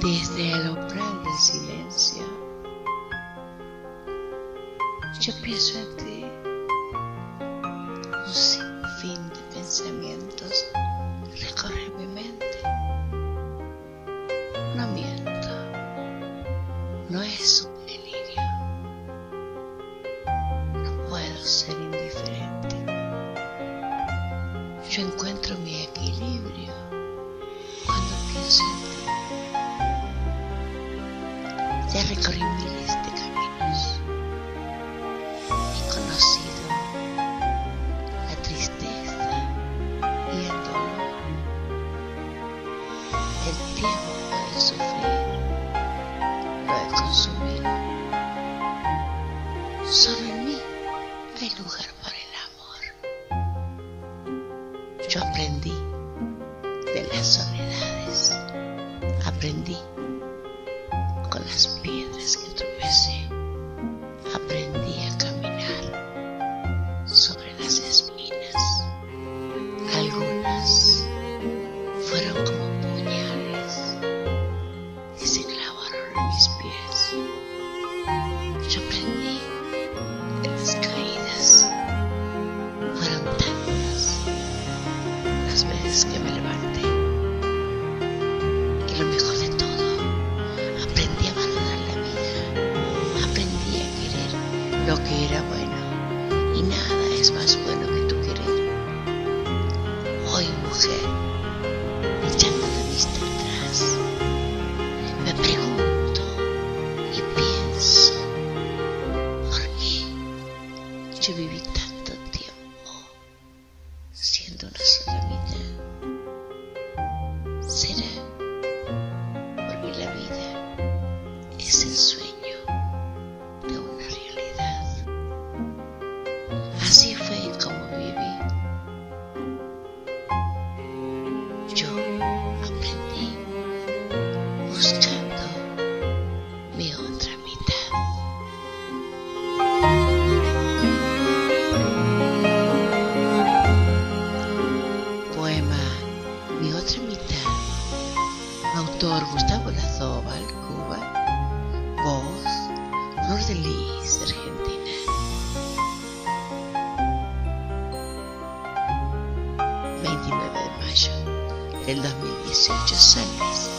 Desde el umbral del silencio, yo pienso en ti un sinfín de pensamientos recorre mi mente. No miento, no es un delirio. No puedo ser indiferente. Yo encuentro mi equilibrio recorrí miles de caminos. He conocido la tristeza y el dolor. El tiempo de sufrir lo he consumido. Solo en mí hay lugar para el amor. Yo aprendí de las soledades. Aprendí Yo aprendí de las caídas. Fueron tantas las veces que me levanté. Y lo mejor de todo, aprendí a valorar la vida. Aprendí a querer lo que era bueno. Y nada es más bueno que tu querer. Hoy, mujer, echando la vista atrás, qué Autor Gustavo Lazóbal, Cuba. Voz Flor de Lis, Argentina. ...29 de mayo del 2018, San Luis.